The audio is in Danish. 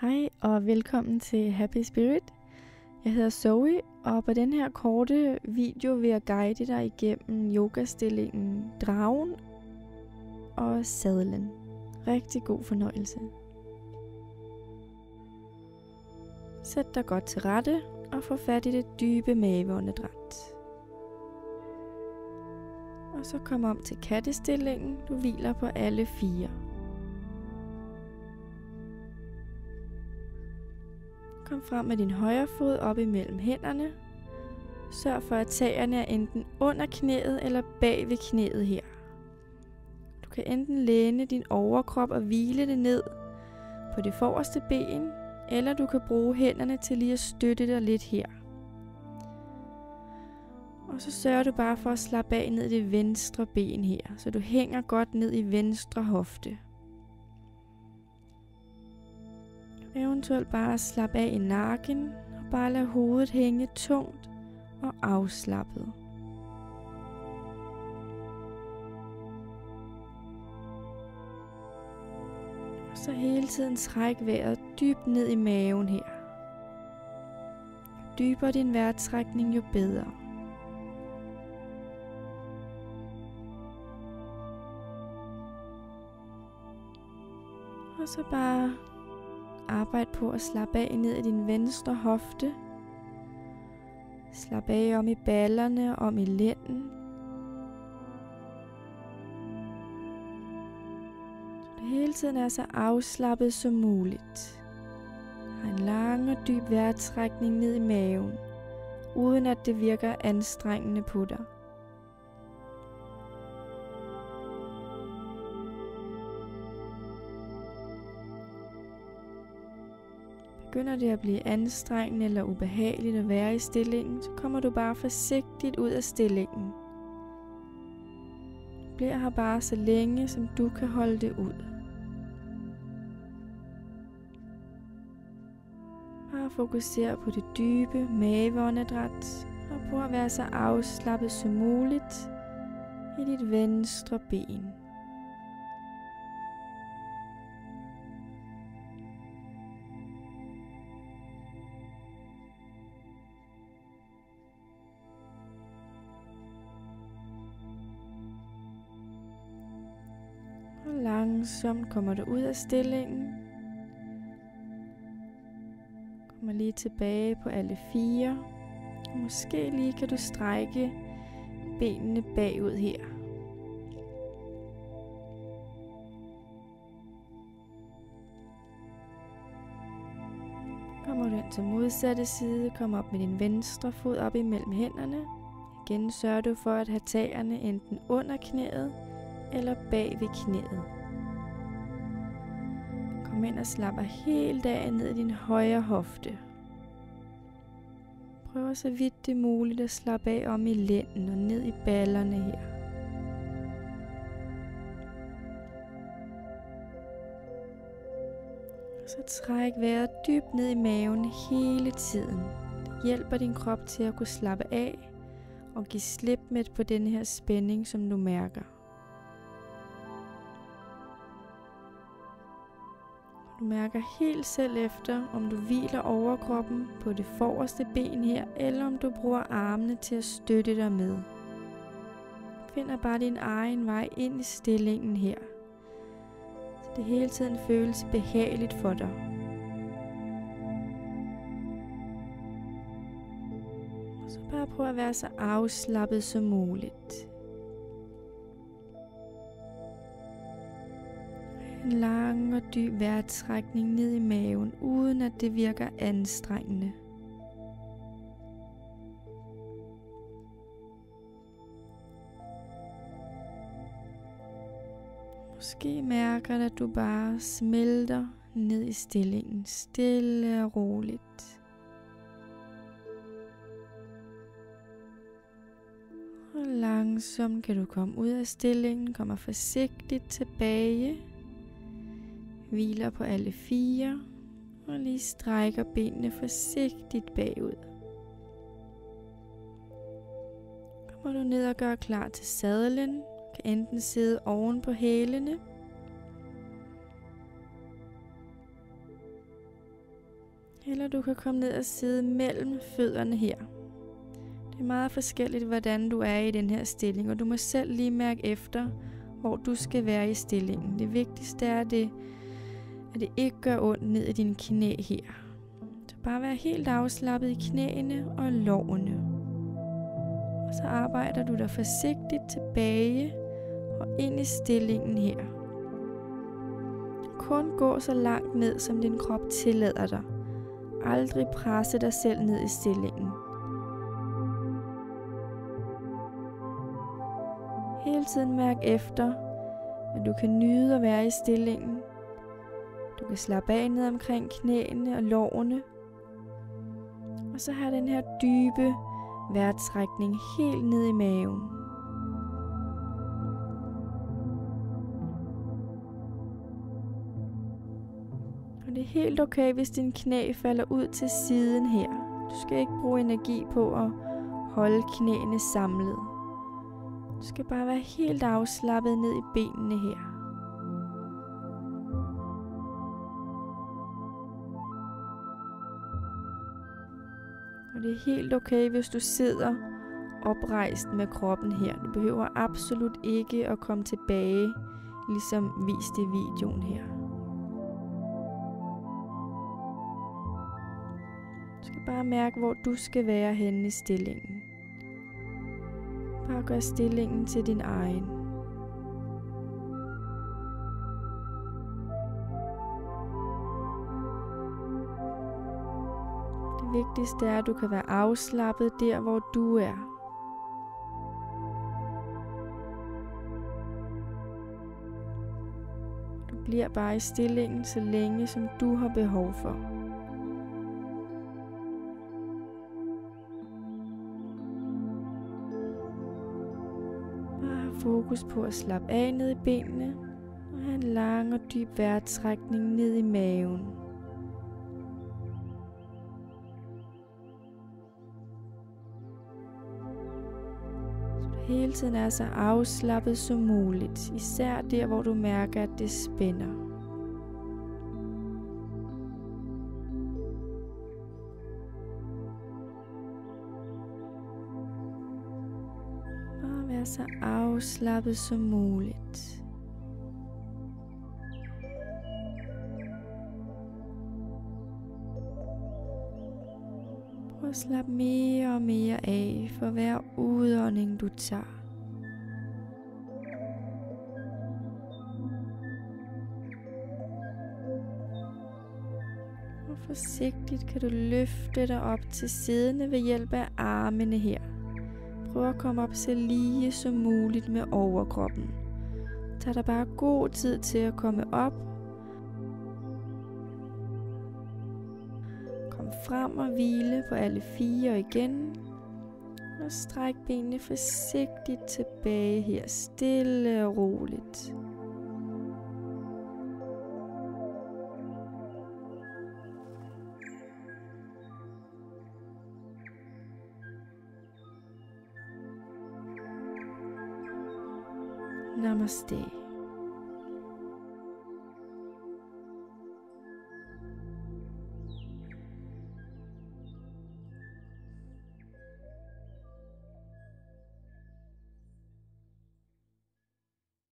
Hej og velkommen til Happy Spirit. Jeg hedder Zoe, og på den her korte video vil jeg guide dig igennem yogastillingen dragen og sadlen. Rigtig god fornøjelse. Sæt dig godt til rette og få fat i det dybe maveåndedræt. Og så kom om til kattestillingen. Du hviler på alle fire. Kom frem med din højre fod op imellem hænderne. Sørg for, at tæerne er enten under knæet eller bag ved knæet her. Du kan enten læne din overkrop og hvile det ned på det forreste ben, eller du kan bruge hænderne til lige at støtte dig lidt her. Og så sørger du bare for at slappe af ned i det venstre ben her, så du hænger godt ned i venstre hofte. Eventuelt bare slappe af i nakken og bare lade hovedet hænge tungt og afslappet. Og så hele tiden træk vejret dybt ned i maven her. Jo dybere din vejrtrækning, jo bedre. Og så bare Arbejd på at slappe af ned i din venstre hofte. Slap af om i ballerne, om i lænden. Så det hele tiden er så afslappet som muligt. Har en lang og dyb vejrtrækning ned i maven, uden at det virker anstrengende på dig. Begynder det at blive anstrengende eller ubehageligt at være i stillingen, så kommer du bare forsigtigt ud af stillingen. Du bliver her bare så længe, som du kan holde det ud. Bare fokuser på det dybe maveåndedræt og på at være så afslappet som muligt i dit venstre ben. Langsomt kommer du ud af stillingen. Kommer lige tilbage på alle fire. Og måske lige kan du strække benene bagud her. Kommer du ind til modsatte side, kom op med din venstre fod op imellem hænderne. Igen sørger du for at have tæerne enten under knæet eller bag ved knæet. Kom ind og slapper helt af ned i din højre hofte. Prøv så vidt det er muligt at slappe af om i lænden og ned i ballerne her. Og så træk vejret dybt ned i maven hele tiden. Det hjælper din krop til at kunne slappe af og give slip med på den her spænding, som du mærker. Mærker helt selv efter, om du hviler overkroppen på det forreste ben her, eller om du bruger armene til at støtte dig med. Finder bare din egen vej ind i stillingen her. Så det hele tiden føles behageligt for dig. Og så bare prøv at være så afslappet som muligt. En lang og dyb vejrtrækning ned i maven, uden at det virker anstrengende. Måske mærker du, at du bare smelter ned i stillingen, stille og roligt. Og langsomt kan du komme ud af stillingen, kommer forsigtigt tilbage hviler på alle fire og lige strækker benene forsigtigt bagud. Kommer du ned og gør klar til sadlen, kan enten sidde oven på hælene, Eller du kan komme ned og sidde mellem fødderne her. Det er meget forskelligt, hvordan du er i den her stilling, og du må selv lige mærke efter, hvor du skal være i stillingen. Det vigtigste er, at det, at det ikke gør ondt ned i dine knæ her. Så bare vær helt afslappet i knæene og lårene. Og så arbejder du dig forsigtigt tilbage og ind i stillingen her. Kun gå så langt ned, som din krop tillader dig. Aldrig presse dig selv ned i stillingen. Hele tiden mærk efter, at du kan nyde at være i stillingen. Du kan slappe af ned omkring knæene og lårene. Og så har den her dybe vejrtrækning helt ned i maven. Og det er helt okay, hvis din knæ falder ud til siden her. Du skal ikke bruge energi på at holde knæene samlet. Du skal bare være helt afslappet ned i benene her. Det er helt okay, hvis du sidder oprejst med kroppen her. Du behøver absolut ikke at komme tilbage, ligesom vist i videoen her. Du skal bare mærke, hvor du skal være henne i stillingen. Bare gør stillingen til din egen. Vigtigste er, at du kan være afslappet der, hvor du er. Du bliver bare i stillingen så længe, som du har behov for. fokus på at slappe af ned i benene og have en lang og dyb vejrtrækning ned i maven. Hele tiden er så afslappet som muligt, især der hvor du mærker at det spænder. så afslappet som muligt. Slappe mere og mere af for hver udånding du tager. Og forsigtigt kan du løfte dig op til siddende ved hjælp af armene her. Prøv at komme op så lige som muligt med overkroppen. Tag dig bare god tid til at komme op. frem og hvile på alle fire igen. Og stræk benene forsigtigt tilbage her, stille og roligt. Namaste.